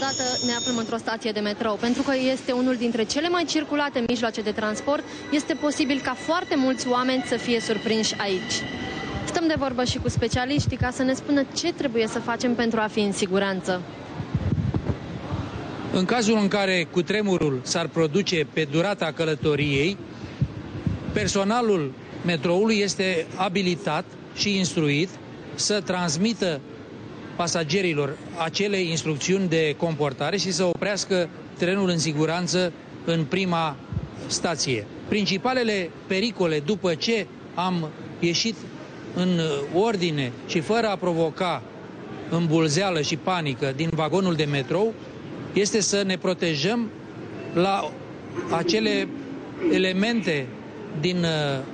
Deocamdată ne aflăm într-o stație de metrou. Pentru că este unul dintre cele mai circulate mijloace de transport, este posibil ca foarte mulți oameni să fie surprinși aici. Stăm de vorbă și cu specialiștii ca să ne spună ce trebuie să facem pentru a fi în siguranță. În cazul în care cutremurul s-ar produce pe durata călătoriei, personalul metroului este abilitat și instruit să transmită pasagerilor acele instrucțiuni de comportare și să oprească trenul în siguranță în prima stație. Principalele pericole după ce am ieșit în ordine și fără a provoca îmbulzeală și panică din vagonul de metrou este să ne protejăm la acele elemente din uh,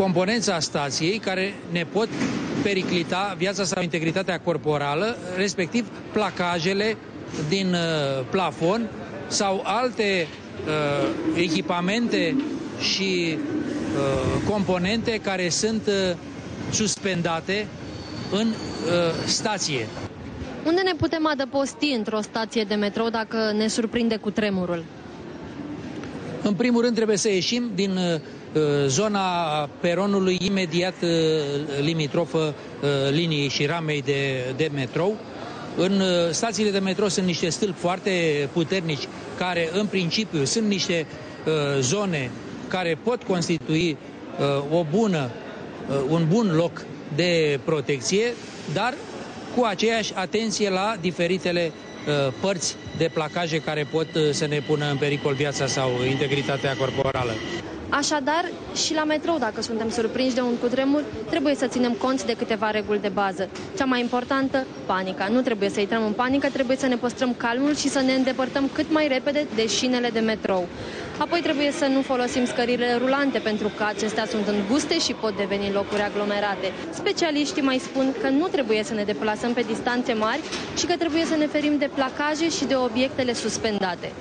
componența stației care ne pot periclita viața sau integritatea corporală, respectiv placajele din uh, plafon sau alte uh, echipamente și uh, componente care sunt uh, suspendate în uh, stație. Unde ne putem adăposti într-o stație de metrou dacă ne surprinde cu tremurul? În primul rând trebuie să ieșim din uh, zona peronului imediat uh, limitrofă uh, liniei și ramei de, de metrou. În stațiile de metrou sunt niște stâlpi foarte puternici care în principiu sunt niște zone care pot constitui o bună, un bun loc de protecție, dar cu aceeași atenție la diferitele uh, părți de placaje care pot uh, să ne pună în pericol viața sau integritatea corporală. Așadar, și la metrou, dacă suntem surprinși de un cutremur, trebuie să ținem cont de câteva reguli de bază. Cea mai importantă, panica. Nu trebuie să intrăm în panică, trebuie să ne păstrăm calmul și să ne îndepărtăm cât mai repede de șinele de metrou. Apoi trebuie să nu folosim scările rulante pentru că acestea sunt înguste și pot deveni locuri aglomerate. Specialiștii mai spun că nu trebuie să ne deplasăm pe distanțe mari, ci că trebuie să ne ferim de placaje și de obiectele suspendate.